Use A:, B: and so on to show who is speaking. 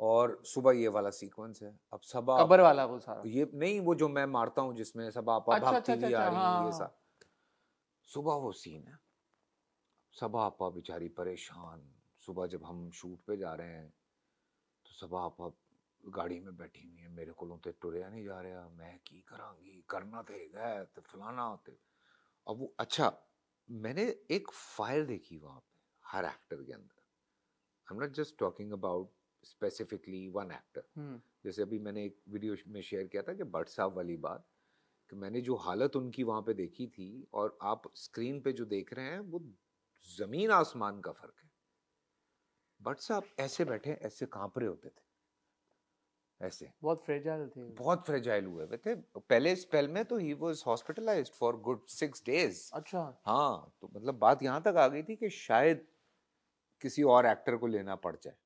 A: और सुबह ये वाला सीक्वेंस है। अब सबा
B: कबर वाला वो सारा।
A: ये नहीं वो जो मैं मारता हूँ जिसमें सबा आपा
B: अच्छा,
A: भागती
B: अच्छा,
A: हुई आ
B: अच्छा,
A: रही है
B: हाँ,
A: ये
B: हाँ।
A: सा सुबह वो सीन है। सबा आपा बेचारी परेशान। सुबह जब हम शूट पे जा रहे हैं तो सबा आपा गाड़ी में बैठी हुई है। मेरे को ते टुरिया नहीं जा रहा। मैं की करांगी? करना थे गए तो फलाना होते। अब वो अच्छा मैंने एक फ़ाइल देखी वहाँ पे हर एक्टर के अंदर। I am not just talking about specifically one actor जैसे अभी मैंने एक वीडियो में शेयर किया था कि भट्ट साहब वाली बात कि मैंने जो हालत उनकी वहाँ पे देखी थी और आप स्क्रीन पे जो देख रहे हैं वो ज़मीन आसमान का फ़र्क है। भट्ट साहब ऐसे बैठे ऐसे काँप रहे होते थे। ऐसे।
B: बहुत फ्रेजाइल थे
A: बहुत फ्रेजाइल हुए हुए थे। पहले स्पेल में तो he was hospitalised for good six days
B: अच्छा।
A: हाँ तो मतलब बात यहाँ तक आ गई थी कि शायद किसी और एक्टर को लेना पड़ जाए।